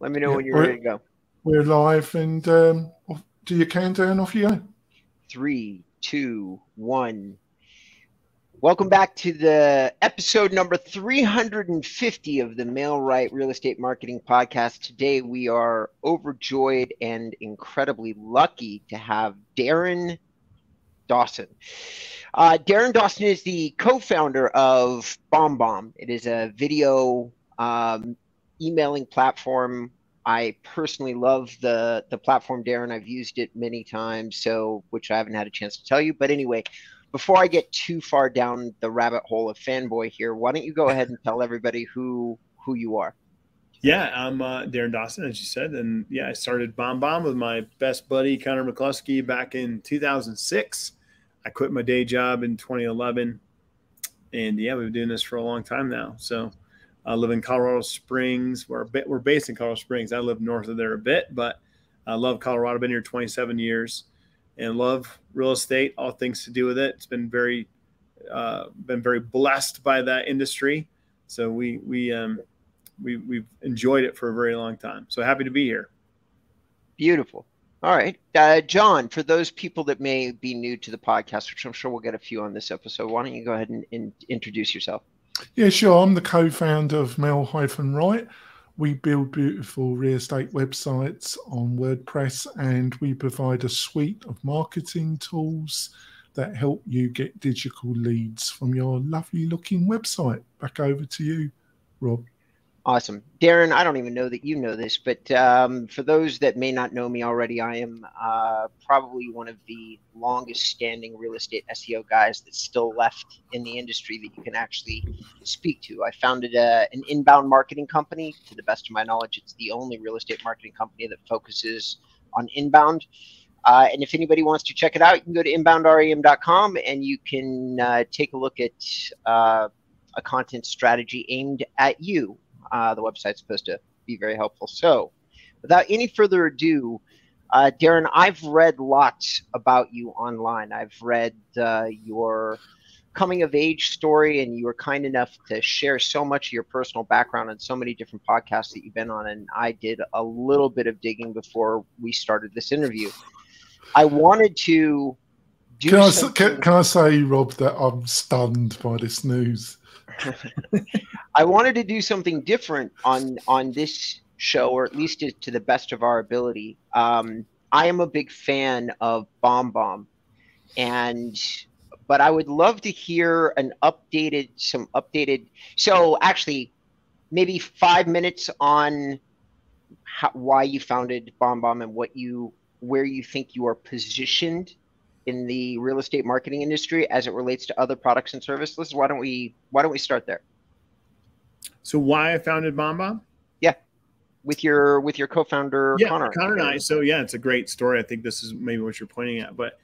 Let me know yeah, when you're ready to go. We're live, and um, do your countdown off you go. Three, two, one. Welcome back to the episode number 350 of the Mail Right Real Estate Marketing Podcast. Today we are overjoyed and incredibly lucky to have Darin Dawson. Uh, Darin Dawson is the co-founder of BombBomb. It is a video um, emailing platform. I personally love the the platform, Darin. I've used it many times, so which I haven't had a chance to tell you. But anyway, before I get too far down the rabbit hole of fanboy here, why don't you go ahead and tell everybody who who you are? Yeah, I'm uh, Darin Dawson, as you said, and yeah, I started BombBomb with my best buddy Conor McCluskey back in 2006. I quit my day job in 2011, and yeah, we've been doing this for a long time now. So I live in Colorado Springs. We're bit, we're based in Colorado Springs. I live north of there a bit, but I love Colorado. Been here 27 years, and love real estate. All things to do with it. It's been very uh, been very blessed by that industry. So we we um, we we've enjoyed it for a very long time. So happy to be here. Beautiful. All right, uh, John. For those people that may be new to the podcast, which I'm sure we'll get a few on this episode, why don't you go ahead and, and introduce yourself? Yeah, sure. I'm the co-founder of Mail-Right. We build beautiful real estate websites on WordPress, and we provide a suite of marketing tools that help you get digital leads from your lovely looking website. Back over to you, Rob. Awesome. Darin, I don't even know that you know this, but um, for those that may not know me already, I am uh, probably one of the longest standing real estate SEO guys that's still left in the industry that you can actually speak to. I founded a, an inbound marketing company. To the best of my knowledge, it's the only real estate marketing company that focuses on inbound. Uh, and if anybody wants to check it out, you can go to inboundrem.com and you can uh, take a look at uh, a content strategy aimed at you uh, the website's supposed to be very helpful. So, without any further ado, uh, Darin, I've read lots about you online. I've read uh, your coming of age story, and you were kind enough to share so much of your personal background on so many different podcasts that you've been on. And I did a little bit of digging before we started this interview. I wanted to can I, can, can I say, Rob, that I'm stunned by this news? I wanted to do something different on on this show, or at least to, to the best of our ability. Um, I am a big fan of BombBomb, and but I would love to hear an updated, some updated. So actually, maybe five minutes on how, why you founded BombBomb and what you where you think you are positioned in the real estate marketing industry as it relates to other products and services. Why don't we why don't we start there? So why I founded BombBomb? Yeah, with your with your co-founder yeah, Conor. Conor and I. So yeah, it's a great story. I think this is maybe what you're pointing at. But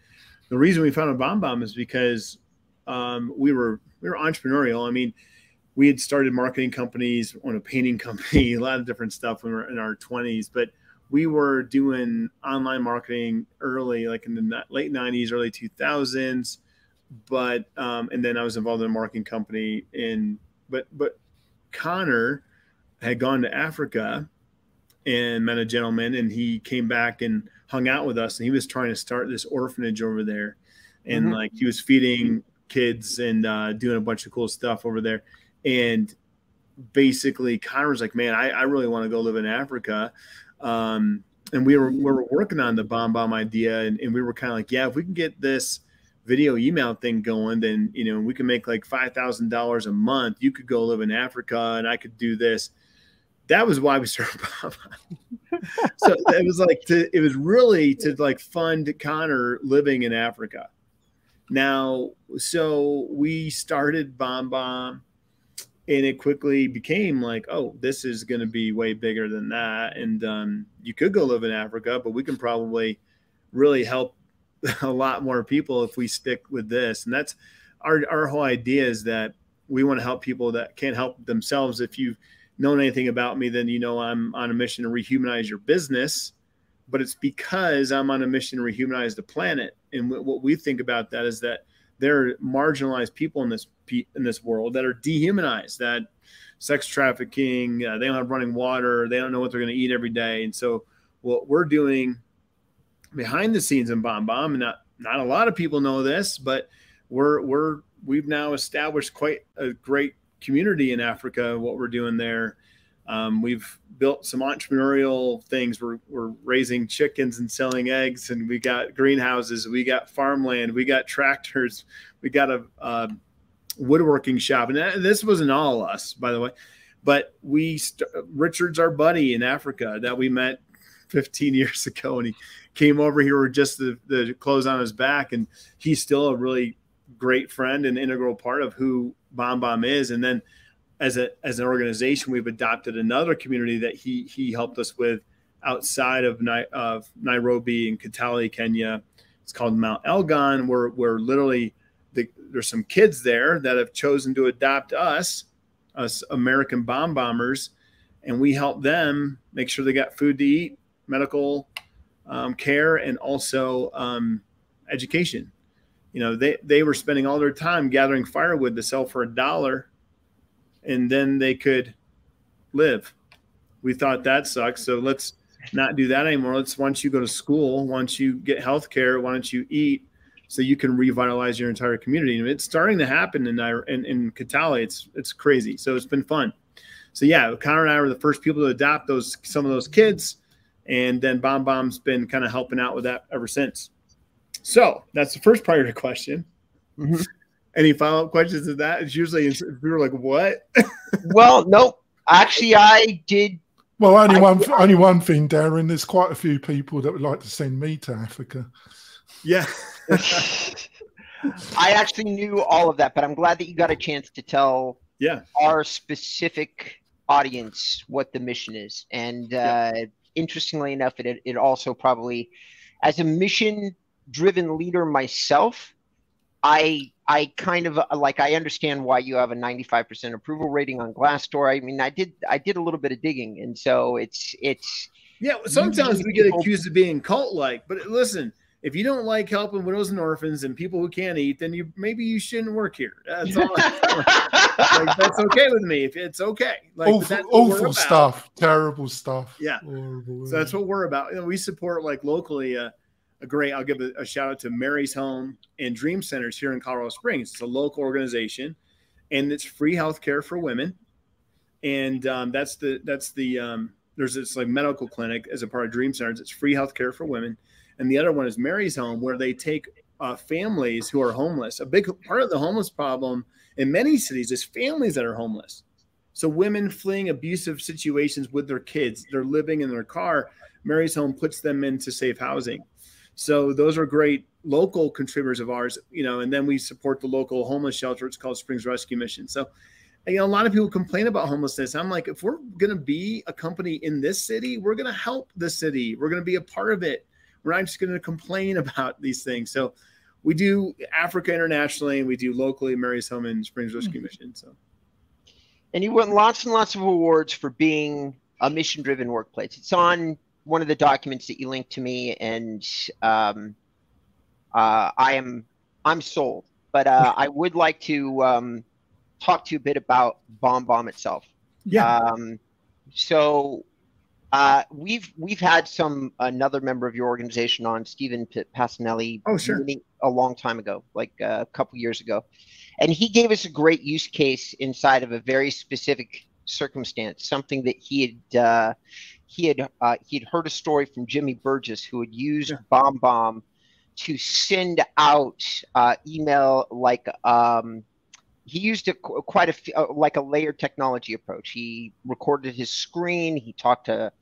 the reason we founded BombBomb is because um, we were we were entrepreneurial. I mean, we had started marketing companies, on a painting company, a lot of different stuff when we were in our 20s, but we were doing online marketing early, like in the late 90s, early 2000s. But, um, and then I was involved in a marketing company in, but, but Conor had gone to Africa and met a gentleman and he came back and hung out with us and he was trying to start this orphanage over there. And mm-hmm. like he was feeding kids and uh, doing a bunch of cool stuff over there. And basically Conor was like, man, I, I really want to go live in Africa. Um, and we were we were working on the BombBomb idea, and, and we were kind of like, yeah, if we can get this video email thing going, then you know we can make like five thousand dollars a month. You could go live in Africa, and I could do this. That was why we started BombBomb. so it was like to, it was really to like fund Conor living in Africa. Now, so we started BombBomb and it quickly became like, oh, this is going to be way bigger than that. And um, you could go live in Africa, but we can probably really help a lot more people if we stick with this. And that's our, our whole idea is that we want to help people that can't help themselves. If you've known anything about me, then you know I'm on a mission to rehumanize your business. But it's because I'm on a mission to rehumanize the planet. And what we think about that is that there are marginalized people in this in this world that are dehumanized that sex trafficking. Uh, they don't have running water. They don't know what they're going to eat every day. And so, what we're doing behind the scenes in Bomb Bomb, and not not a lot of people know this, but we're we're we've now established quite a great community in Africa. What we're doing there, um, we've built some entrepreneurial things. We're we're raising chickens and selling eggs, and we got greenhouses, we got farmland, we got tractors, we got a, a woodworking shop, and this wasn't all us, by the way. But we, st- Richard's our buddy in Africa that we met 15 years ago, and he came over here with just the, the clothes on his back, and he's still a really great friend and integral part of who Bomb Bomb is. And then as a as an organization, we've adopted another community that he he helped us with outside of, of Nairobi and Kitale, Kenya. It's called Mount Elgon, where where literally the, there's some kids there that have chosen to adopt us, us American bomb bombers, and we help them make sure they got food to eat, medical um, care, and also um, education you know they they were spending all their time gathering firewood to sell for a dollar and then they could live we thought that sucks so let's not do that anymore let's once you go to school once you get health care why don't you eat so you can revitalize your entire community and it's starting to happen in in, in Kitale. it's it's crazy so it's been fun so yeah conor and i were the first people to adopt those some of those kids and then bomb bomb's been kind of helping out with that ever since so that's the first the question. Mm-hmm. Any follow up questions to that? It's usually we were like, "What?" well, no, actually, I did. Well, only I, one, I, only one thing, Darin. There's quite a few people that would like to send me to Africa. Yeah. I actually knew all of that, but I'm glad that you got a chance to tell yeah our specific audience what the mission is. And uh, interestingly enough, it it also probably, as a mission driven leader myself, I I kind of like I understand why you have a 95% approval rating on Glassdoor. I mean, I did I did a little bit of digging, and so it's it's yeah. Sometimes we get accused of being cult like, but listen, if you don't like helping widows and orphans and people who can't eat, then you maybe you shouldn't work here. That's all. like, that's okay with me. If it's okay, like awful, awful stuff, terrible stuff. Yeah, Horrible, so that's what we're about. You know, we support like locally. Uh, a great, I'll give a, a shout out to Mary's Home and Dream Centers here in Colorado Springs. It's a local organization and it's free health care for women. And um, that's the, that's the, um, there's this like medical clinic as a part of Dream Centers. It's free health care for women. And the other one is Mary's Home, where they take uh, families who are homeless. A big part of the homeless problem in many cities is families that are homeless. So women fleeing abusive situations with their kids, they're living in their car. Mary's Home puts them into safe housing. So those are great local contributors of ours, you know, and then we support the local homeless shelter. It's called Springs Rescue Mission. So, you know, a lot of people complain about homelessness. I'm like, if we're going to be a company in this city, we're going to help the city. We're going to be a part of it. We're not just going to complain about these things. So we do Africa internationally and we do locally Mary's Home and Springs Rescue mm-hmm. Mission. So, and you won lots and lots of awards for being a mission driven workplace. It's on one of the documents that you linked to me, and um, uh, I am I'm sold. But uh, I would like to um, talk to you a bit about Bomb Bomb itself. Yeah. Um, so uh, we've we've had some another member of your organization on, Stephen Pacinelli. Oh, sure. A long time ago, like uh, a couple years ago, and he gave us a great use case inside of a very specific circumstance, something that he had uh, he had uh, he'd heard a story from Jimmy Burgess who had used Bomb Bomb to send out uh, email like um, he used a, quite a uh, like a layered technology approach. He recorded his screen. He talked to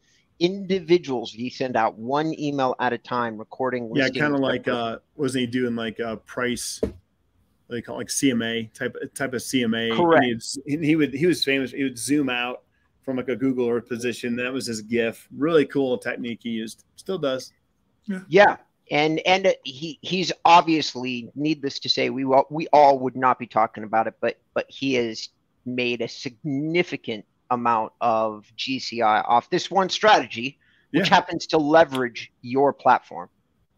individuals. He sent out one email at a time, recording. Yeah, kind of like uh, wasn't he doing like a price? They call it like CMA type type of CMA. Correct. He, he would he was famous. He would zoom out from like a Google Earth position. That was his GIF. Really cool technique he used. Still does. Yeah. Yeah. And and he he's obviously needless to say we all, we all would not be talking about it, but but he has made a significant amount of GCI off this one strategy, which yeah. happens to leverage your platform.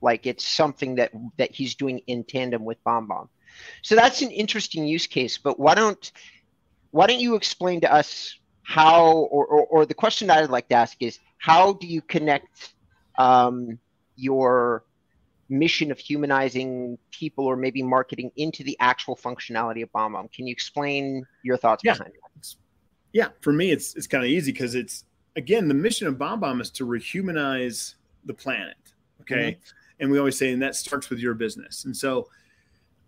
Like it's something that that he's doing in tandem with Bomb Bomb. So that's an interesting use case. But why don't why don't you explain to us how, or, or, or the question that I'd like to ask is, how do you connect um, your mission of humanizing people or maybe marketing into the actual functionality of BombBomb? Can you explain your thoughts yeah. behind it? Yeah, for me, it's it's kind of easy because it's again the mission of BombBomb is to rehumanize the planet. Okay, mm-hmm. and we always say, and that starts with your business. And so,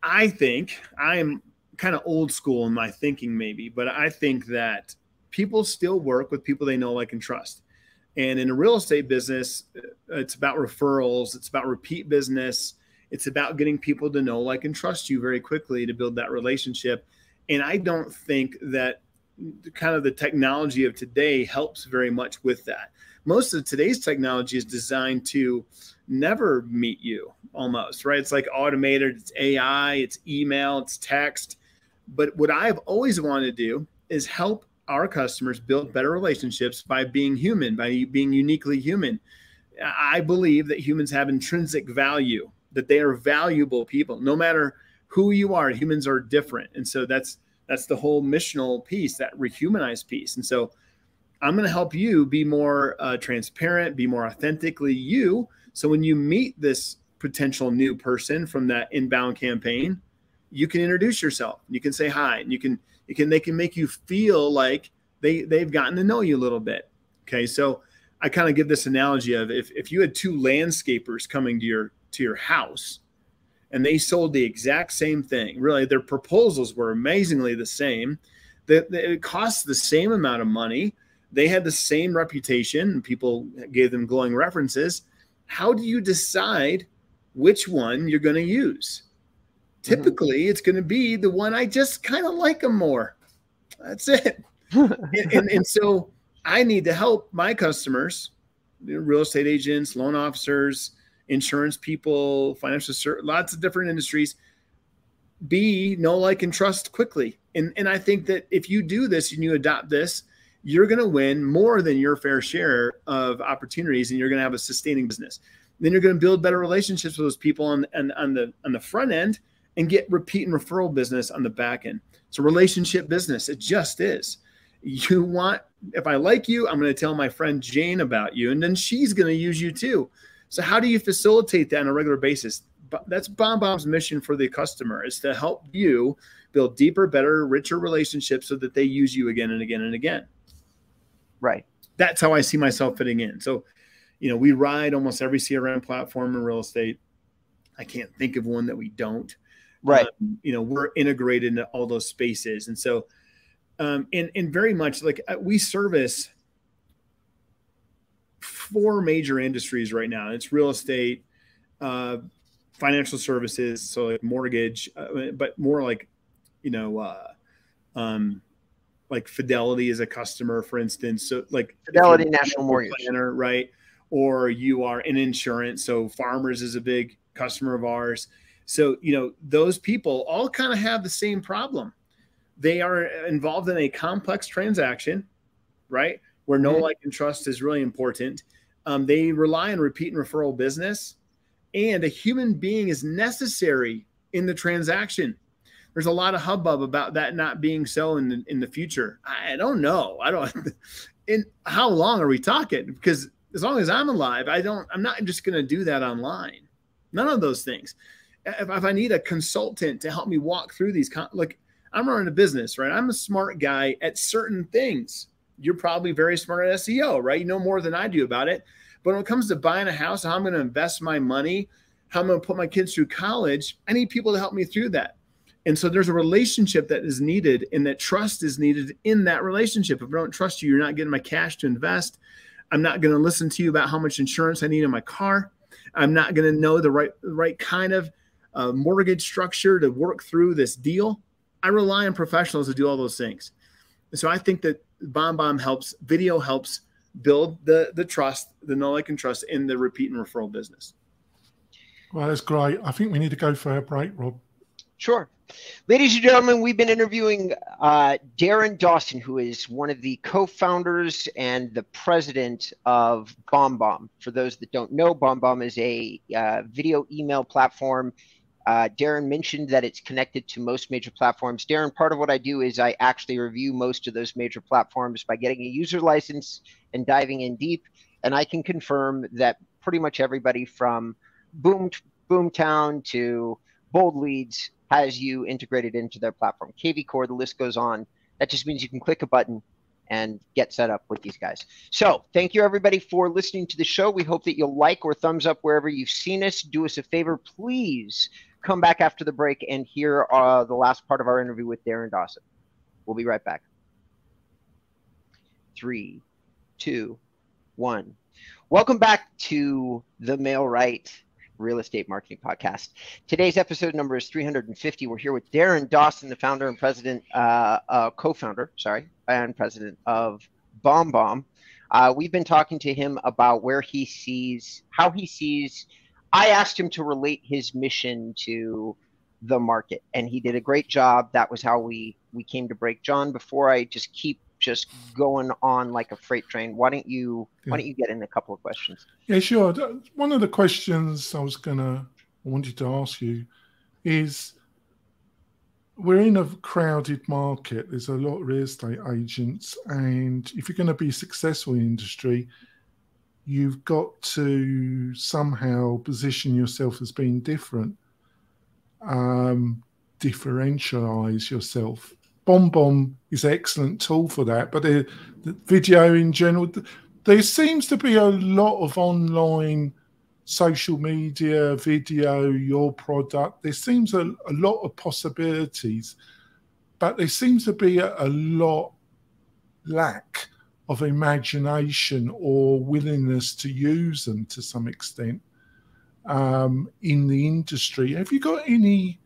I think I am kind of old school in my thinking, maybe, but I think that people still work with people they know, like, and trust. And in a real estate business, it's about referrals, it's about repeat business, it's about getting people to know, like, and trust you very quickly to build that relationship. And I don't think that kind of the technology of today helps very much with that. Most of today's technology is designed to never meet you almost, right? It's like automated, it's AI, it's email, it's text. But what I've always wanted to do is help our customers build better relationships by being human, by being uniquely human. I believe that humans have intrinsic value, that they are valuable people. No matter who you are, humans are different. And so that's that's the whole missional piece, that rehumanized piece. And so I'm going to help you be more uh, transparent, be more authentically you. So when you meet this potential new person from that inbound campaign, you can introduce yourself. You can say hi, and you can you can they can make you feel like they they've gotten to know you a little bit. Okay, so I kind of give this analogy of if if you had two landscapers coming to your to your house and they sold the exact same thing. Really, their proposals were amazingly the same. That it cost the same amount of money. They had the same reputation, and people gave them glowing references. How do you decide which one you're going to use? Mm-hmm. Typically, mm-hmm. it's going to be the one I just kind of like them more. That's it. and, and, and so I need to help my customers, real estate agents, loan officers, insurance people, financial lots of different industries be know like and trust quickly and and i think that if you do this and you adopt this you're going to win more than your fair share of opportunities and you're going to have a sustaining business then you're going to build better relationships with those people on, on, on the on the front end and get repeat and referral business on the back end it's a relationship business it just is you want if i like you i'm going to tell my friend jane about you and then she's going to use you too so how do you facilitate that on a regular basis? That's BombBomb's mission for the customer is to help you build deeper, better, richer relationships so that they use you again and again and again. Right. That's how I see myself fitting in. So, you know, we ride almost every CRM platform in real estate. I can't think of one that we don't. Right. Um, you know, we're integrated into all those spaces. And so, um, and, and very much like uh, we service four major industries right now. It's real estate, uh, financial services, so like mortgage, uh, but more like, you know, uh, um, like Fidelity is a customer, for instance. So like Fidelity National Mortgage Planner, right? Or you are in insurance. So Farmers is a big customer of ours. So you know those people all kind of have the same problem. They are involved in a complex transaction, right? Where no mm-hmm. like and trust is really important um, they rely on repeat and referral business, and a human being is necessary in the transaction. There's a lot of hubbub about that not being so in the in the future. I don't know. I don't. In how long are we talking? Because as long as I'm alive, I don't. I'm not just going to do that online. None of those things. If, if I need a consultant to help me walk through these, like I'm running a business, right? I'm a smart guy at certain things you're probably very smart at SEO, right? You know more than I do about it. But when it comes to buying a house, how I'm going to invest my money, how I'm going to put my kids through college, I need people to help me through that. And so there's a relationship that is needed and that trust is needed in that relationship. If I don't trust you, you're not getting my cash to invest. I'm not going to listen to you about how much insurance I need in my car. I'm not going to know the right right kind of uh, mortgage structure to work through this deal. I rely on professionals to do all those things. And so I think that BombBomb helps, video helps build the the trust, the know like and trust in the repeat and referral business. Well, that's great. I think we need to go for a break, Rob. Sure. Ladies and gentlemen, we've been interviewing uh, Darin Dawson, who is one of the co founders and the president of BombBomb. For those that don't know, BombBomb is a uh, video email platform Uh, Darin mentioned that it's connected to most major platforms. Darin, part of what I do is I actually review most of those major platforms by getting a user license and diving in deep. And I can confirm that pretty much everybody from Boom Boomtown to Bold Leads has you integrated into their platform. KV Core, the list goes on. That just means you can click a button and get set up with these guys. So thank you everybody for listening to the show. We hope that you'll like or thumbs up wherever you've seen us. Do us a favor, please come back after the break and hear uh, the last part of our interview with Darin Dawson. We'll be right back. Three, two, one. Welcome back to the MailRight Real Estate Marketing Podcast. Today's episode number is 350. We're here with Darin Dawson, the founder and president, uh, uh, co-founder, sorry, and president of BombBomb. Uh, we've been talking to him about where he sees, how he sees I asked him to relate his mission to the market, and he did a great job. That was how we we came to break. John, before I just keep just going on like a freight train, why don't you yeah. why don't you get in a couple of questions? Yeah, sure. One of the questions I was gonna I wanted to ask you is we're in a crowded market. There's a lot of real estate agents, and if you're going to be successful in industry, you've got to somehow position yourself as being different, um, differentialize yourself. BombBomb is an excellent tool for that, but the, the video in general, there seems to be a lot of online social media, video, your product. There seems a, a lot of possibilities, but there seems to be a, a lot lack of imagination or willingness to use them to some extent um, in the industry. Have you got any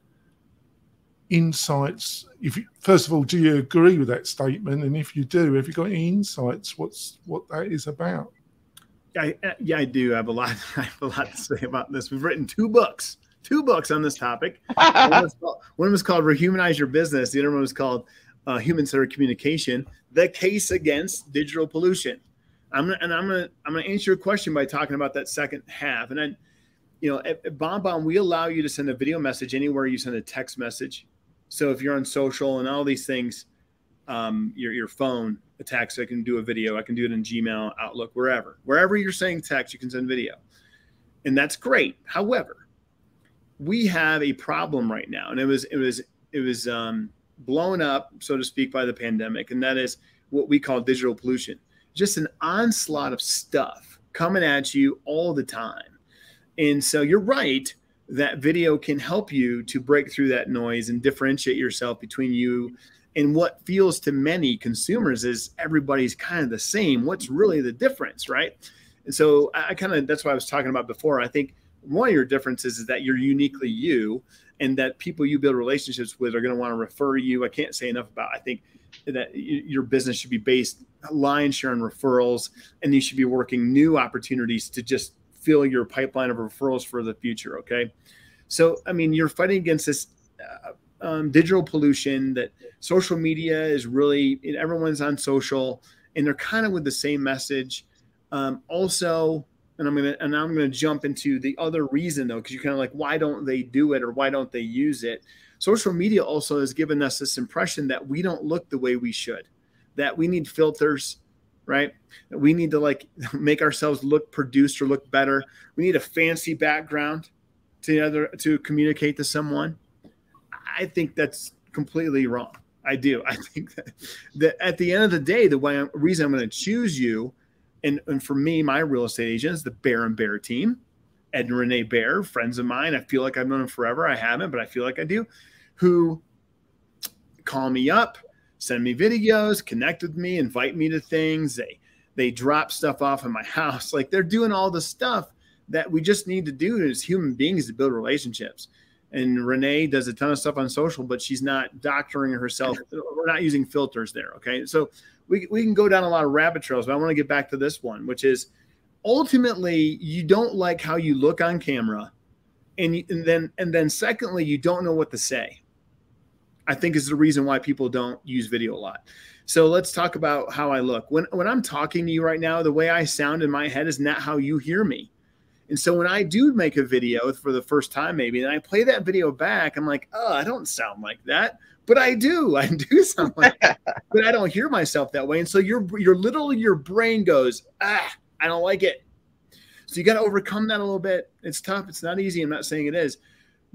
insights? If you, first of all, do you agree with that statement? And if you do, have you got any insights? What's what that is about? Yeah, I, yeah, I do. I have a lot. I have a lot to say about this. We've written two books, two books on this topic. one, was called, one was called "Rehumanize Your Business." The other one was called uh, "Human-Centered Communication." The case against digital pollution. I'm gonna, and I'm gonna I'm gonna answer your question by talking about that second half. And then, you know, at, at BombBomb, we allow you to send a video message anywhere you send a text message. So if you're on social and all these things, um, your your phone, a text, I can do a video. I can do it in Gmail, Outlook, wherever. Wherever you're saying text, you can send video, and that's great. However, we have a problem right now, and it was it was it was um, blown up, so to speak, by the pandemic, and that is what we call digital pollution. Just an onslaught of stuff coming at you all the time. And so you're right that video can help you to break through that noise and differentiate yourself between you and what feels to many consumers is everybody's kind of the same. What's really the difference, right? And so I kind of that's what I was talking about before. I think one of your differences is that you're uniquely you and that people you build relationships with are going to want to refer you. I can't say enough about. I think that your business should be based lion share on referrals, and you should be working new opportunities to just fill your pipeline of referrals for the future. Okay, so I mean, you're fighting against this. Uh, um, digital pollution that social media is really everyone's on social and they're kind of with the same message um, also and I'm gonna and I'm gonna jump into the other reason though, because you're kind of like, why don't they do it or why don't they use it? Social media also has given us this impression that we don't look the way we should, that we need filters, right? We need to like make ourselves look produced or look better. We need a fancy background to other to communicate to someone. I think that's completely wrong. I do. I think that, that at the end of the day, the way I'm, reason I'm going to choose you and, and for me, my real estate agent is the Bear and Bear team. Ed and Renee Bear, friends of mine. I feel like I've known them forever. I haven't, but I feel like I do. Who call me up, send me videos, connect with me, invite me to things. They they drop stuff off in my house. Like they're doing all the stuff that we just need to do as human beings to build relationships. And Renee does a ton of stuff on social, but she's not doctoring herself. We're not using filters there. Okay. So we, we can go down a lot of rabbit trails, but I want to get back to this one, which is ultimately you don't like how you look on camera. And, and then and then secondly, you don't know what to say. I think is the reason why people don't use video a lot. So let's talk about how I look. When when I'm talking to you right now, the way I sound in my head is not how you hear me. And so when I do make a video for the first time, maybe, and I play that video back, I'm like, oh, I don't sound like that. But I do. I do sound like. But I don't hear myself that way. And so your your little your brain goes, ah, I don't like it. So you got to overcome that a little bit. It's tough. It's not easy. I'm not saying it is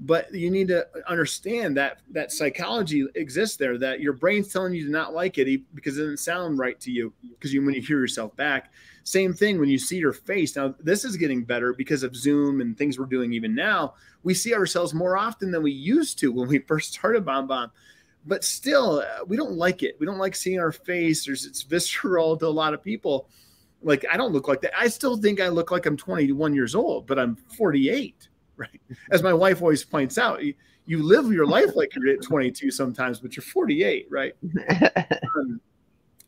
but you need to understand that that psychology exists there that your brain's telling you to not like it because it doesn't sound right to you because you when you hear yourself back same thing when you see your face now this is getting better because of zoom and things we're doing even now we see ourselves more often than we used to when we first started BombBomb but still uh, we don't like it we don't like seeing our face there's it's visceral to a lot of people like i don't look like that i still think i look like i'm 21 years old but i'm 48 right? As my wife always points out, you, you live your life like you're at 22 sometimes, but you're 48, right? um,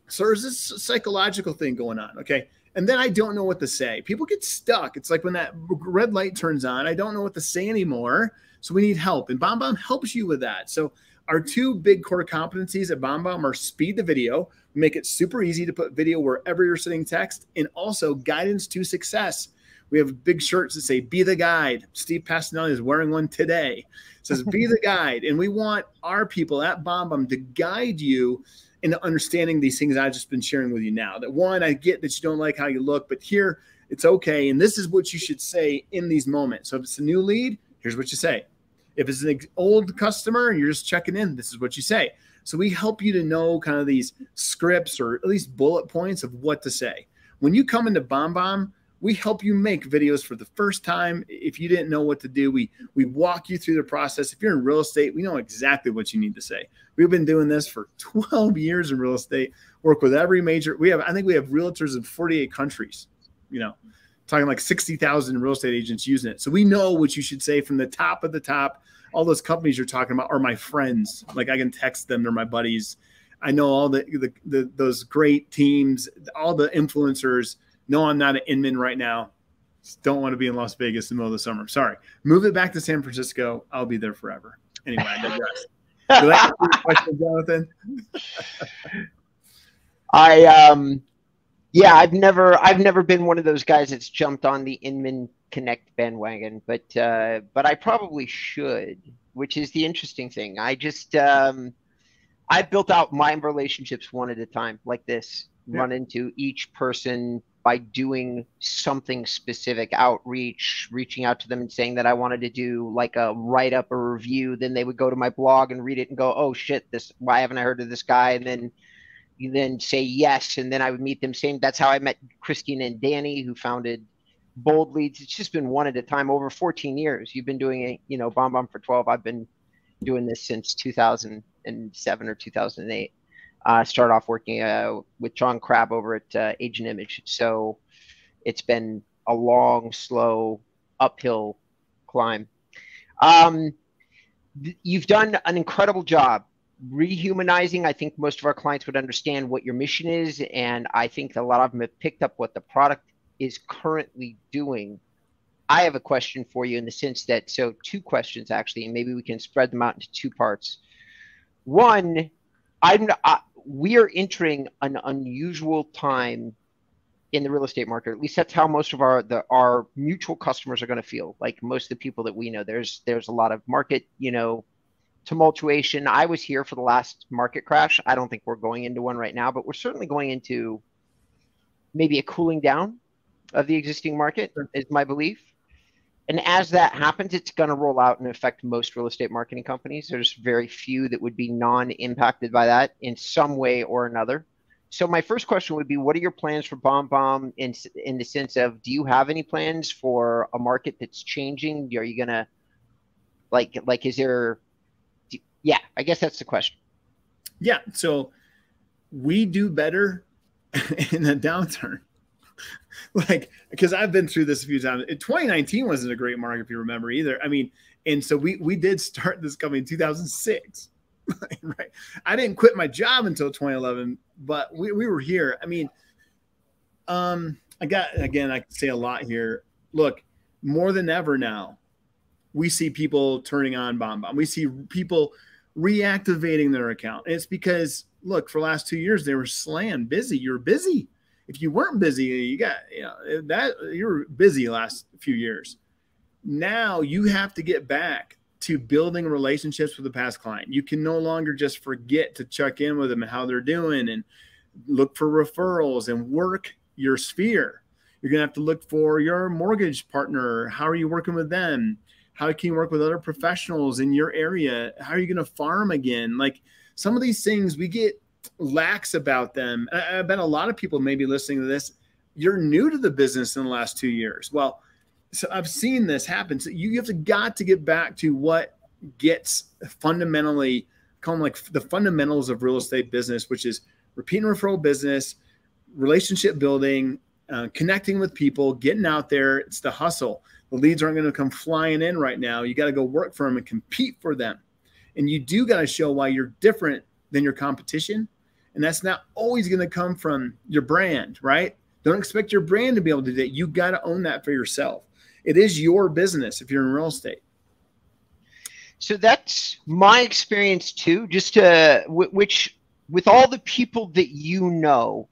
so there's this psychological thing going on, okay? And then I don't know what to say. People get stuck. It's like when that red light turns on, I don't know what to say anymore. So we need help, and BombBomb helps you with that. So our two big core competencies at BombBomb are speed the video, make it super easy to put video wherever you're sitting text, and also guidance to success. We have big shirts that say "Be the Guide." Steve Pacinelli is wearing one today. It says "Be the Guide," and we want our people at BombBomb to guide you into understanding these things I've just been sharing with you now. That one, I get that you don't like how you look, but here it's okay, and this is what you should say in these moments. So if it's a new lead, here's what you say. If it's an old customer and you're just checking in, this is what you say. So we help you to know kind of these scripts or at least bullet points of what to say. When you come into BombBomb, we help you make videos for the first time if you didn't know what to do we we walk you through the process if you're in real estate we know exactly what you need to say we've been doing this for 12 years in real estate work with every major we have i think we have realtors in 48 countries you know talking like 60,000 real estate agents using it so we know what you should say from the top of the top all those companies you're talking about are my friends like i can text them they're my buddies i know all the, the, the those great teams all the influencers no, I'm not an Inman right now. Don't want to be in Las Vegas in the middle of the summer. Sorry. Move it back to San Francisco. I'll be there forever. Anyway, I digress. question, Jonathan? I um yeah, I've never I've never been one of those guys that's jumped on the Inman Connect bandwagon, but uh, but I probably should, which is the interesting thing. I just um, I built out my relationships one at a time, like this. Yeah. Run into each person by doing something specific outreach reaching out to them and saying that i wanted to do like a write up or review then they would go to my blog and read it and go oh shit this why haven't i heard of this guy and then you then say yes and then i would meet them same that's how i met christine and danny who founded bold leads it's just been one at a time over 14 years you've been doing it you know Bomb Bomb for 12 i've been doing this since 2007 or 2008 uh, started off working uh, with John Crabb over at uh, Agent Image. So it's been a long, slow uphill climb. Um, you've done an incredible job rehumanizing. I think most of our clients would understand what your mission is, and I think a lot of them have picked up what the product is currently doing. I have a question for you in the sense that so two questions actually, and maybe we can spread them out into two parts. One, I'm I, we are entering an unusual time in the real estate market. At least that's how most of our the our mutual customers are going to feel. Like most of the people that we know, there's there's a lot of market, you know, tumultuation. I was here for the last market crash. I don't think we're going into one right now, but we're certainly going into maybe a cooling down of the existing market is my belief. And as that happens, it's going to roll out and affect most real estate marketing companies. There's very few that would be non impacted by that in some way or another. So my first question would be, what are your plans for BombBomb in in the sense of, do you have any plans for a market that's changing? Are you gonna like like is there? Yeah, I guess that's the question. Yeah, so we do better in a downturn. like because I've been through this a few times. 2019 wasn't a great market if you remember either. I mean, and so we we did start this company in 2006. right. I didn't quit my job until 2011, but we, we were here. I mean, um, I got again, I can say a lot here. Look, more than ever now, we see people turning on BombBomb. We see people reactivating their account. And it's because look, for last two years they were slammed busy. You're busy if you weren't busy, you got you know eh, that you were busy last few years. Now you have to get back to building relationships with the past client. You can no longer just forget to check in with them and how they're doing and look for referrals and work your sphere. You're going to have to look for your mortgage partner. How are you working with them? How can you work with other professionals in your area? How are you going to farm again? Like some of these things we get lax about them. I, I bet a lot of people may be listening to this, you're new to the business in the last two years. Well, so I've seen this happen. So you, you have to got to get back to what gets fundamentally call them like the fundamentals of real estate business, which is repeat and referral business, relationship building, uh, connecting with people, getting out there. It's the hustle. The leads aren't going to come flying in right now. You got to go work for them and compete for them. And you do got to show why you're different than your competition. And that's not always going to come from your brand, right? Don't expect your brand to be able to do that. You got to own that for yourself. It is your business if you're in real estate. So that's my experience too. Just uh, to which with all the people that you know,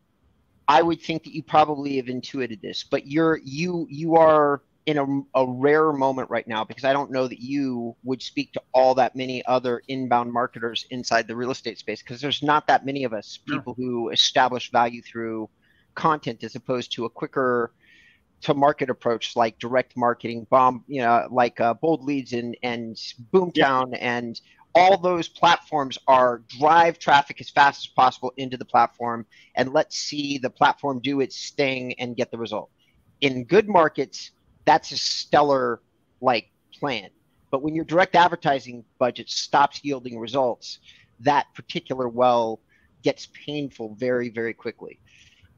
I would think that you probably have intuited this, but you're you you are in a, a rare moment right now because I don't know that you would speak to all that many other inbound marketers inside the real estate space because there's not that many of us people no. who establish value through content as opposed to a quicker to market approach like direct marketing, bomb, you know, like uh, bold leads and and Boomtown yeah. and all those platforms are drive traffic as fast as possible into the platform and let's see the platform do its thing and get the result. In good markets, that's a stellar like plan. But when your direct advertising budget stops yielding results, that particular well gets painful very, very quickly.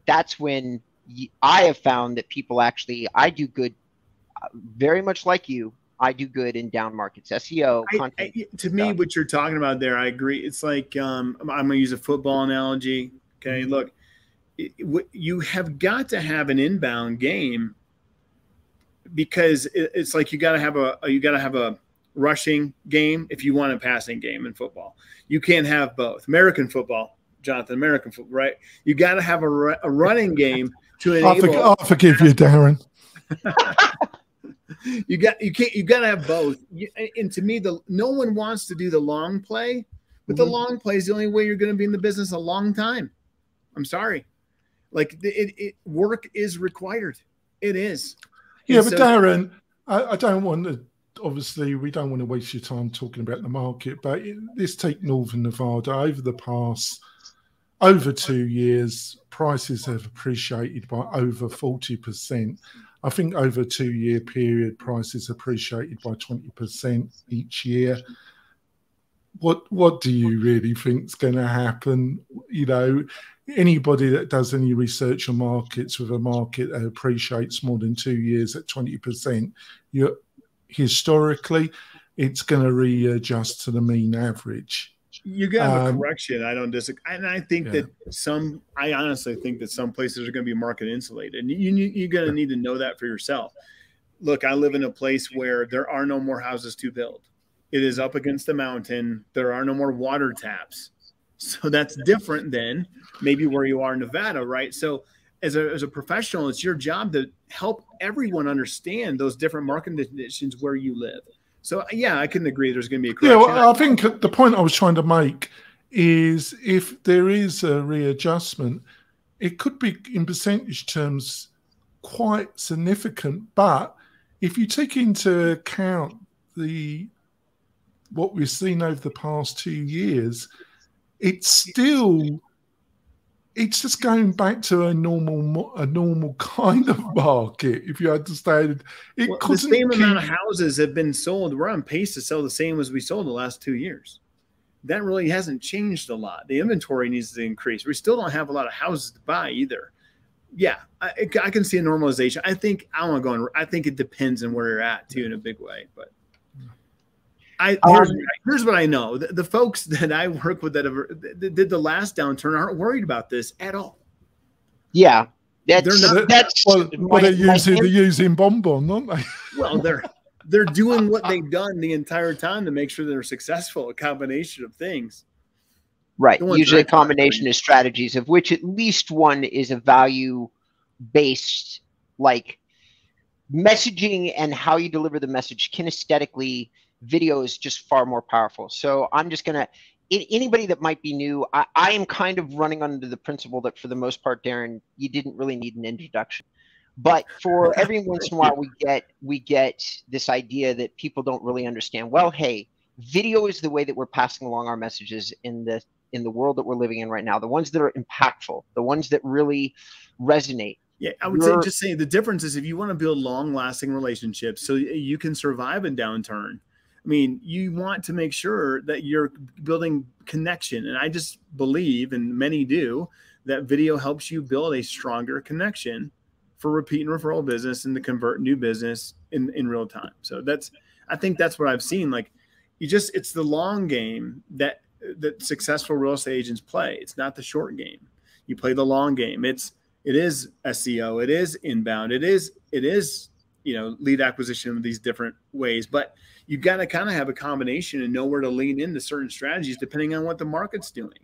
That's when I have found that people actually, I do good, uh, very much like you. I do good in down markets, SEO. I, I, to me, what you're talking about there, I agree. It's like um, I'm going to use a football analogy. Okay, mm-hmm. look, it, you have got to have an inbound game because it, it's like you got to have a you got to have a rushing game if you want a passing game in football. You can't have both. American football, Jonathan, American football, right? You got to have a, a running game to enable. I'll, I'll forgive you, Darin. you got you can't you got to have both. You, and to me, the no one wants to do the long play, but mm-hmm. the long play is the only way you're going to be in the business a long time. I'm sorry, like it, it work is required. It is. Yeah, and but so, Darin, I, I don't want to obviously we don't want to waste your time talking about the market, but let's take Northern Nevada over the past over two years, prices have appreciated by over 40%. I think over a two year period, prices appreciated by 20% each year. What what do you really think is going to happen? You know, anybody that does any research on markets with a market that appreciates more than two years at 20%, you historically, it's going to readjust to the mean average. You got um, a correction. I don't disagree, and I think yeah. that some. I honestly think that some places are going to be market insulated, and you, you are going to need to know that for yourself. Look, I live in a place where there are no more houses to build. It is up against the mountain. There are no more water taps, so that's different than maybe where you are in Nevada, right? So, as a as a professional, it's your job to help everyone understand those different market conditions where you live so yeah, I couldn't agree. There's going to be a correction. Yeah, well, I think the point I was trying to make is if there is a readjustment, it could be in percentage terms quite significant. But if you take into account the what we've seen over the past two years, it's still it's just going back to a normal a normal kind of market if you understand. It well, the same keep... amount of houses have been sold. We're on pace to sell the same as we sold the last two years. That really hasn't changed a lot. The inventory needs to increase. We still don't have a lot of houses to buy either. Yeah i, I can see a normalization. I think i want to go on i think it depends on where you're at too in a big way but I here's, um, here's, what I know: the, the, folks that I work with that, have, that did the last downturn aren't worried about this at all. Yeah, that's not, that's well, my, they're using they're using BombBomb, aren't they? Well, they're they're doing what they've done the entire time to make sure they're successful. A combination of things. Right. Usually a combination of strategies, of which at least one is a value based, like messaging and how you deliver the message kinesthetically. Video is just far more powerful. So I'm just going to, anybody that might be new, I, I am kind of running under the principle that for the most part, Darin, you didn't really need an introduction. But for every once in a while, we get we get this idea that people don't really understand. Well, hey, video is the way that we're passing along our messages in the in the world that we're living in right now. The ones that are impactful, the ones that really resonate. Yeah, I would You're, say just saying the difference is if you want to build long-lasting relationships, so you can survive a downturn. I mean, you want to make sure that you're building connection, and I just believe, and many do, that video helps you build a stronger connection for repeat and referral business and to convert new business in in real time. So that's I think that's what I've seen. Like you just it's the long game that that successful real estate agents play. It's not the short game. You play the long game. It's it is SEO, it is inbound, it is it is you know lead acquisition of these different ways, but you got to kind of have a combination and know where to lean into certain strategies depending on what the market's doing.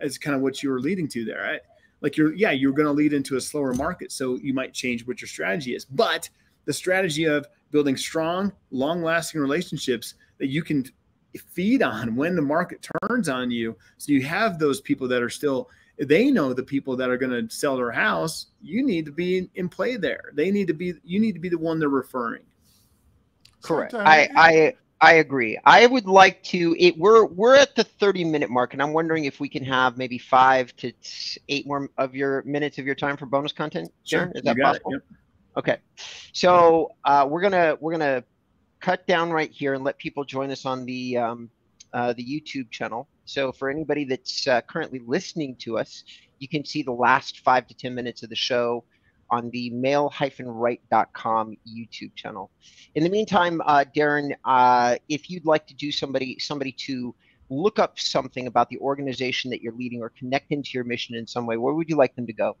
It's kind of what you were leading to there. Right? Like you're yeah, you're going to lead into a slower market, so you might change what your strategy is. But the strategy of building strong, long-lasting relationships that you can feed on when the market turns on you. So you have those people that are still they know the people that are going to sell their house. You need to be in play there. They need to be you need to be the one they're referring. Correct. I I I agree. I would like to it we're we're at the 30 minute mark and I'm wondering if we can have maybe 5 to 8 more of your minutes of your time for bonus content. Sure. Is that possible? Yep. Okay. So, uh, we're going to we're going to cut down right here and let people join us on the um, uh, the YouTube channel. So for anybody that's uh, currently listening to us, you can see the last five to ten minutes of the show on the mail-right.com YouTube channel. In the meantime, uh, Darin, uh, if you'd like to do somebody somebody to look up something about the organization that you're leading or connect into your mission in some way, where would you like them to go?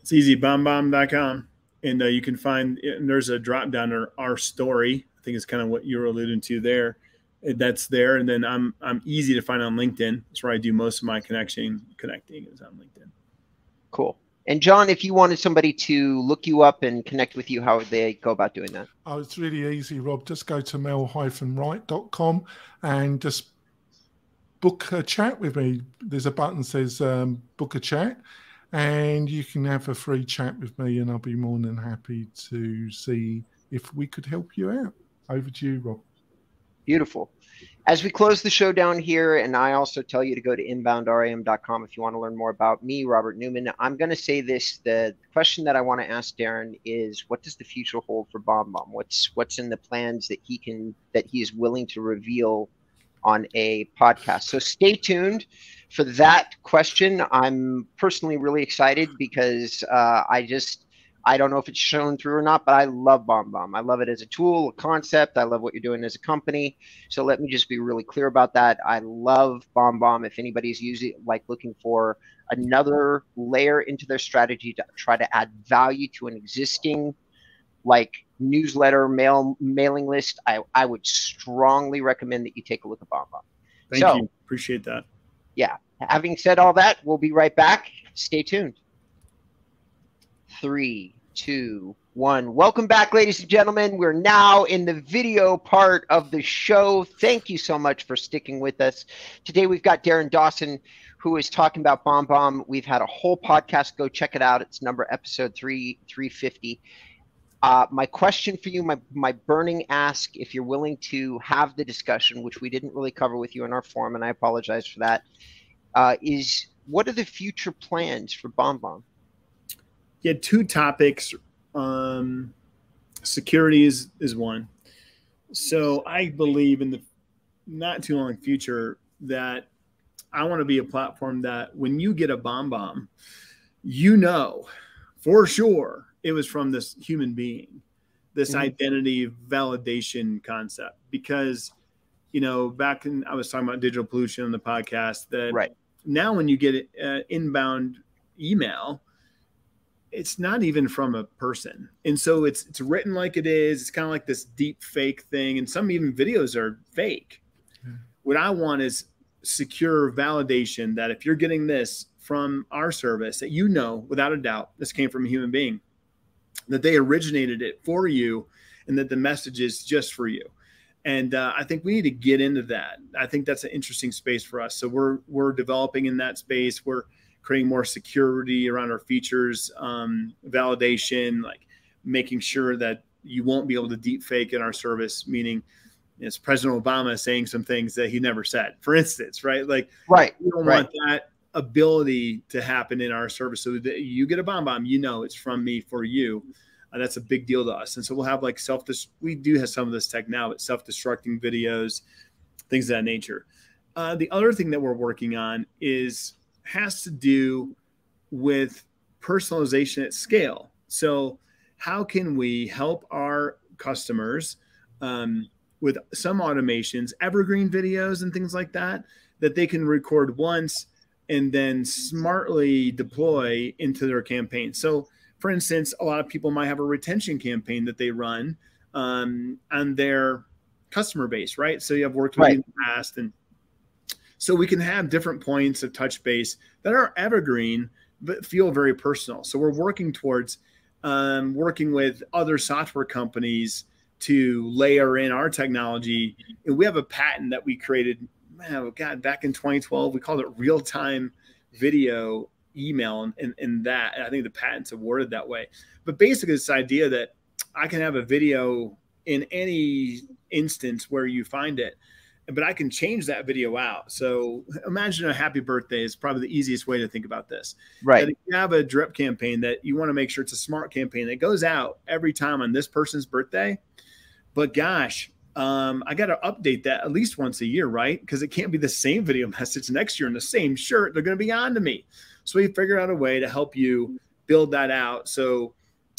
It's easy, bombbomb.com. And uh, you can find, and there's a drop down there, our story I think it's kind of what you were alluding to there. That's there, and then I'm I'm easy to find on LinkedIn. That's where I do most of my connection connecting is on LinkedIn. Cool. And John, if you wanted somebody to look you up and connect with you, how would they go about doing that? Oh, it's really easy, Rob. Just go to mail-right.com and just book a chat with me. There's a button that says um, book a chat, and you can have a free chat with me, and I'll be more than happy to see if we could help you out. Over to you, Rob. Beautiful. As we close the show down here, and I also tell you to go to inboundrem.com if you want to learn more about me, Robert Newman, I'm going to say this. The question that I want to ask Darin is what does the future hold for BombBomb? What's what's in the plans that he can that he is willing to reveal on a podcast? So stay tuned for that question. I'm personally really excited because uh, I just I don't know if it's shown through or not, but I love BombBomb. I love it as a tool, a concept. I love what you're doing as a company. So let me just be really clear about that. I love BombBomb. If anybody's using like looking for another layer into their strategy to try to add value to an existing like newsletter mail mailing list, I, I would strongly recommend that you take a look at BombBomb. Thank so, you. Appreciate that. Yeah. Having said all that, we'll be right back. Stay tuned three, two, one. Welcome back, ladies and gentlemen. We're now in the video part of the show. Thank you so much for sticking with us. Today we've got Darin Dawson who is talking about BombBomb. We've had a whole podcast. Go check it out. It's number episode three, 350. Uh, my question for you, my, my burning ask, if you're willing to have the discussion, which we didn't really cover with you in our forum, and I apologize for that, uh, is what are the future plans for BombBomb? He had two topics. Um, security is, is one. So I believe in the not too long future that I want to be a platform that when you get a BombBomb, you know for sure it was from this human being, this mm-hmm. identity validation concept. Because, you know, back in I was talking about digital pollution on the podcast that right. now when you get an uh, inbound email, it's not even from a person and so it's it's written like it is it's kind of like this deep fake thing and some even videos are fake what i want is secure validation that if you're getting this from our service, that you know without a doubt this came from a human being, that they originated it for you, and that the message is just for you. And uh, I think we need to get into that. I think that's an interesting space for us. So we're we're developing in that space. We're creating more security around our features, um, validation, like making sure that you won't be able to deep fake in our service, meaning it's President Obama saying some things that he never said, for instance, right? Like, right, we don't right. want that ability to happen in our service. So that you get a BombBomb, you know it's from me for you. And that's a big deal to us. And so we'll have like self we do have some of this tech now, but self-destructing videos, things of that nature. Uh, the other thing that we're working on is has to do with personalization at scale. So how can we help our customers um, with some automations, evergreen videos and things like that, that they can record once and then smartly deploy into their campaign. So, for instance, a lot of people might have a retention campaign that they run um, on their customer base, right? So you have worked with right. in the past, and so we can have different points of touch base that are evergreen but feel very personal. So we're working towards um, working with other software companies to layer in our technology. And we have a patent that we created, oh God, back in 2012. We called it real time video email. And, and, and that, and I think the patent's awarded that way. But basically, this idea that I can have a video in any instance where you find it but I can change that video out. So imagine a happy birthday is probably the easiest way to think about this. Right. That if you have a drip campaign that you want to make sure it's a smart campaign that goes out every time on this person's birthday. But gosh, um, I got to update that at least once a year, right? Because it can't be the same video message next year in the same shirt. They're going to be on to me. So we figured out a way to help you build that out. So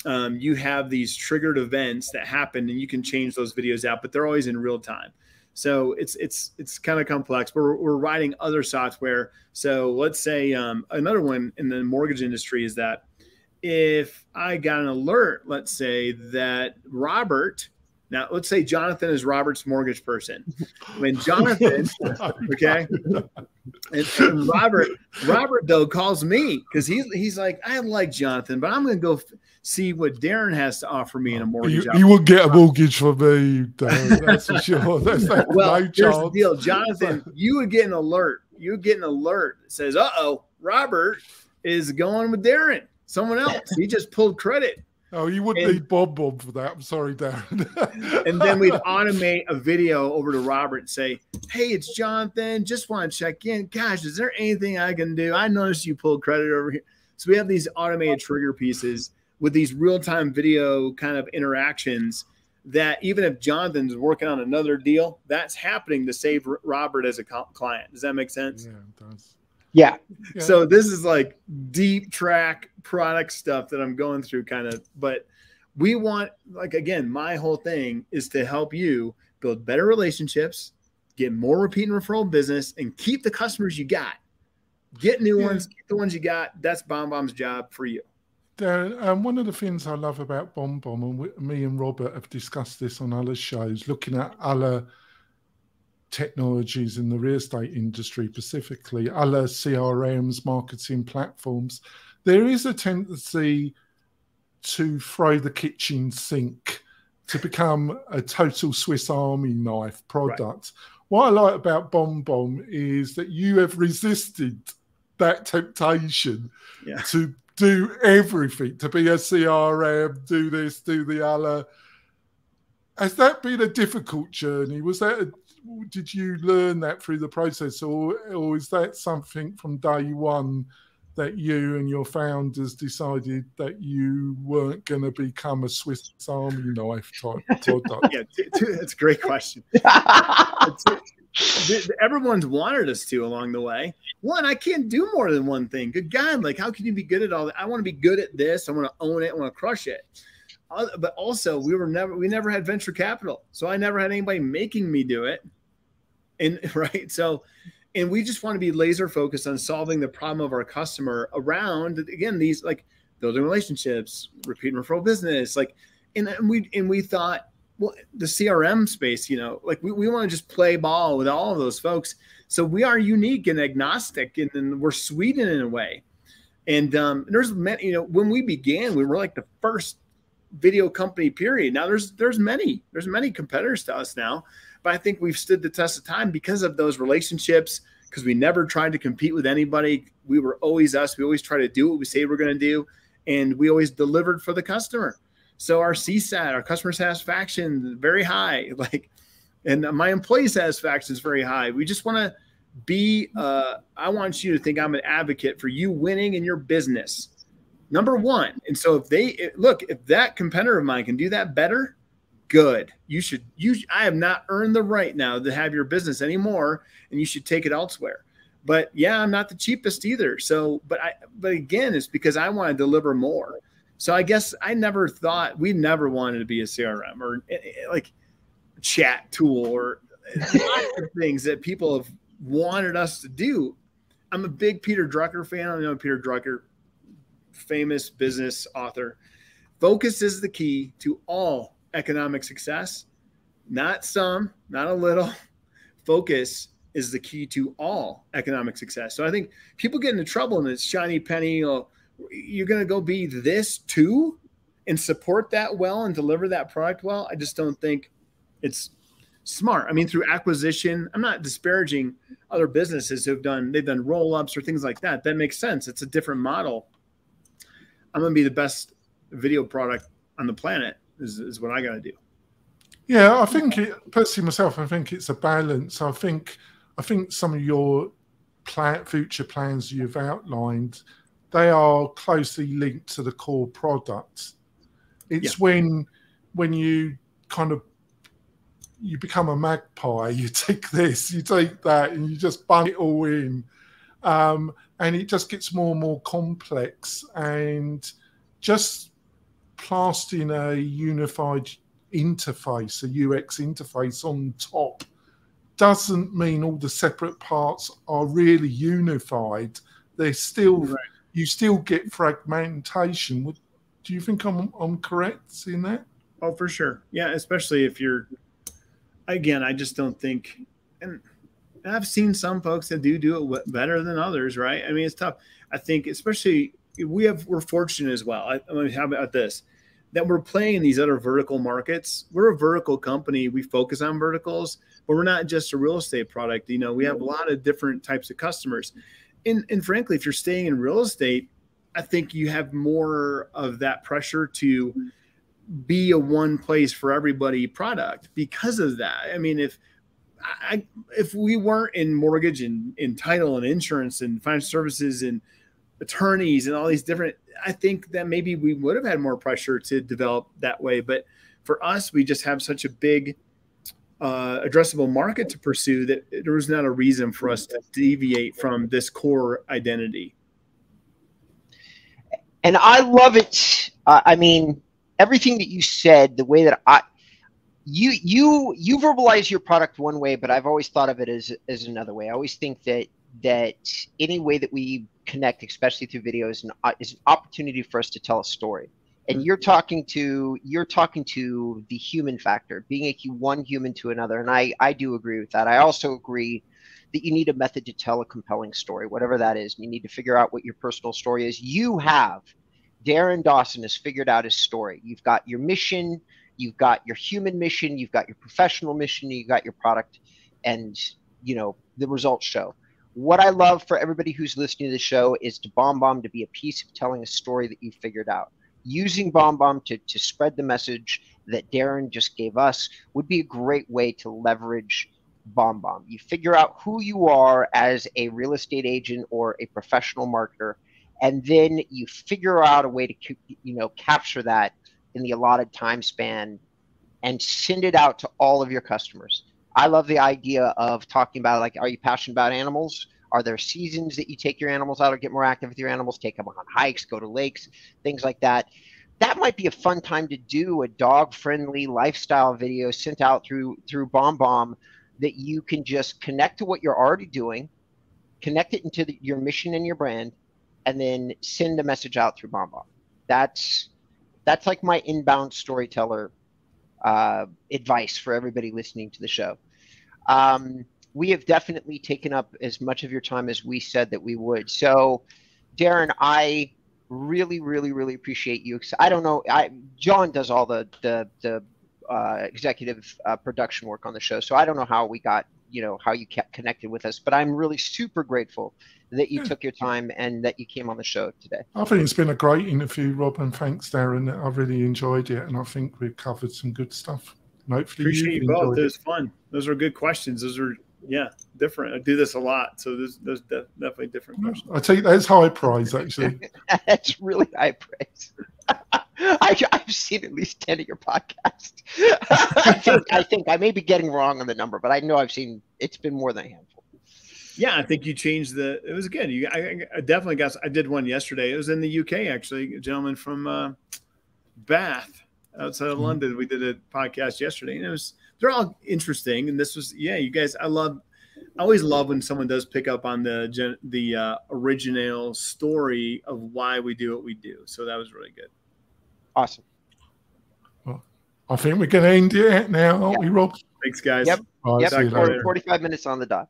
um, you have these triggered events that happen and you can change those videos out, but they're always in real time. So it's it's it's kind of complex. We're we're writing other software. So let's say um, another one in the mortgage industry is that if I got an alert, let's say that Robert. Now, let's say Jonathan is Robert's mortgage person. When Jonathan, okay, and, and Robert, Robert though calls me because he's he's like, I like Jonathan, but I'm going to go see what Darin has to offer me in a mortgage. You, you will get a mortgage for me, Darin. That's for sure. That's like well, no here's the deal, Jonathan. You would get an alert. You would get an alert that says, "Uh oh, Robert is going with Darin. Someone else. He just pulled credit." Oh, you wouldn't and, need BombBomb for that. I'm sorry, Darin. and then we'd automate a video over to Robert and say, Hey, it's Jonathan. Just want to check in. Gosh, is there anything I can do? I noticed you pulled credit over here. So we have these automated trigger pieces with these real time video kind of interactions that even if Jonathan's working on another deal, that's happening to save Robert as a client. Does that make sense? Yeah, it does. Yeah. So this is like deep track product stuff that I'm going through kind of, but we want like again, my whole thing is to help you build better relationships, get more repeat and referral business and keep the customers you got. Get new yeah. ones, keep the ones you got. That's BombBomb's job for you. Darin, um, one of the things I love about Bomb Bomb, and we, me and Robert have discussed this on other shows, looking at other technologies in the real estate industry, specifically other CRMs, marketing platforms, there is a tendency to throw the kitchen sink to become a total Swiss Army knife product. Right. What I like about BombBomb is that you have resisted that temptation yeah. to do everything to be a CRM, do this, do the other. Has that been a difficult journey? Was that a, did you learn that through the process, or or is that something from day one that you and your founders decided that you weren't going to become a Swiss Army knife type product? yeah, that's a great question. everyone's wanted us to along the way. One, I can't do more than one thing. Good God, like how can you be good at all that? I want to be good at this. I want to own it. I want to crush it. But also, we were never we never had venture capital, so I never had anybody making me do it. And right, so and we just want to be laser focused on solving the problem of our customer around again these like building relationships, repeat and referral business, like and, and we and we thought well, the CRM space, you know, like we, we want to just play ball with all of those folks. So we are unique and agnostic, and, and we're Sweden in a way. And um, there's many, you know, when we began, we were like the first video company. Period. Now there's there's many there's many competitors to us now, but I think we've stood the test of time because of those relationships. Because we never tried to compete with anybody. We were always us. We always try to do what we say we're going to do, and we always delivered for the customer. So our CSAT, our customer satisfaction, very high. Like, and my employee satisfaction is very high. We just want to be. Uh, I want you to think I'm an advocate for you winning in your business number one. And so if they look, if that competitor of mine can do that better, good. You should you I have not earned the right now to have your business anymore and you should take it elsewhere. But yeah, I'm not the cheapest either. So, but I but again, it's because I want to deliver more. So I guess I never thought we never wanted to be a CRM or eh, eh, like chat tool or things that people have wanted us to do. I'm a big Peter Drucker fan. I know Peter Drucker famous business author. Focus is the key to all economic success, not some, not a little. Focus is the key to all economic success. So I think people get into trouble in this shiny penny. Know, you're going to go be this too and support that well and deliver that product well. I just don't think it's smart. I mean, through acquisition, I'm not disparaging other businesses who've done they've done roll ups or things like that. That makes sense. It's a different model. I'm going to be the best video product on the planet is, is what I got to do. Yeah, I think it, personally myself, I think it's a balance. I think I think some of your plan, future plans you've outlined, they are closely linked to the core product. It's yeah. when when you kind of you become a magpie, you take this, you take that, and you just bung it all in. Um, and it just gets more and more complex and just plastering a unified interface a ux interface on top doesn't mean all the separate parts are really unified. They're still right. you still get fragmentation. Do you think i'm, I'm correct in that? Oh for sure. Yeah especially if you're again i just don't think and I've seen some folks that do do it better than others, right? I mean, it's tough. I think, especially we have we're fortunate as well. I, I mean, how about this? That we're playing in these other vertical markets. We're a vertical company. We focus on verticals, but we're not just a real estate product. You know, we have a lot of different types of customers. And, and frankly, if you're staying in real estate, I think you have more of that pressure to be a one place for everybody product because of that. I mean, if I, if we weren't in mortgage and in title and insurance and financial services and attorneys and all these different, I think that maybe we would have had more pressure to develop that way. But for us, we just have such a big uh, addressable market to pursue that there was not a reason for us to deviate from this core identity. And I love it. Uh, I mean, everything that you said, the way that I, you you you verbalize your product one way, but I've always thought of it as as another way. I always think that that any way that we connect, especially through video, is an, is an opportunity for us to tell a story. And you're mm-hmm. talking to you're talking to the human factor, being a one human to another, and I I do agree with that. I also agree that you need a method to tell a compelling story, whatever that is. You need to figure out what your personal story is. You have Darin Dawson has figured out his story. You've got your mission you've got your human mission, you've got your professional mission, you've got your product, and you know the results show. What I love for everybody who's listening to the show is to BombBomb to be a piece of telling a story that you figured out. Using BombBomb to, to spread the message that Darin just gave us would be a great way to leverage BombBomb. You figure out who you are as a real estate agent or a professional marketer, and then you figure out a way to you know capture that in the allotted time span and send it out to all of your customers. I love the idea of talking about like, are you passionate about animals? Are there seasons that you take your animals out or get more active with your animals? Take them on hikes, go to lakes, things like that. That might be a fun time to do a dog-friendly lifestyle video sent out through through BombBomb that you can just connect to what you're already doing, connect it into the, your mission and your brand, and then send a message out through BombBomb. That's that's like my inbound storyteller uh, advice for everybody listening to the show. Um, we have definitely taken up as much of your time as we said that we would. So, Darin, I really, really, really appreciate you. I don't know. I John does all the the the uh, executive uh, production work on the show, so I don't know how we got you know how you kept connected with us, but I'm really super grateful that you yeah. took your time and that you came on the show today. I think it's been a great interview, Rob, and thanks, Darin. I really enjoyed it, and I think we've covered some good stuff. And hopefully, appreciate you both. It. it was fun. Those are good questions. Those are yeah, different. I do this a lot, so there's there's de- definitely different questions. I take that's high praise actually. that's really high praise. I, have seen at least ten of your podcasts. I think I think I may be getting wrong on the number, but I know I've seen it's been more than a handful. Yeah, I think you changed the. It was good. You, I, I definitely got. I did one yesterday. It was in the UK actually. A gentleman from uh, Bath, outside of mm-hmm. London. We did a podcast yesterday, and it was they're all interesting. And this was, yeah, you guys, I love, I always love when someone does pick up on the the uh, original story of why we do what we do. So that was really good. Awesome. Well, I think we can end it now, aren't yep. we, Rob? Thanks, guys. Yep. Right, yep. 45 minutes on the dot.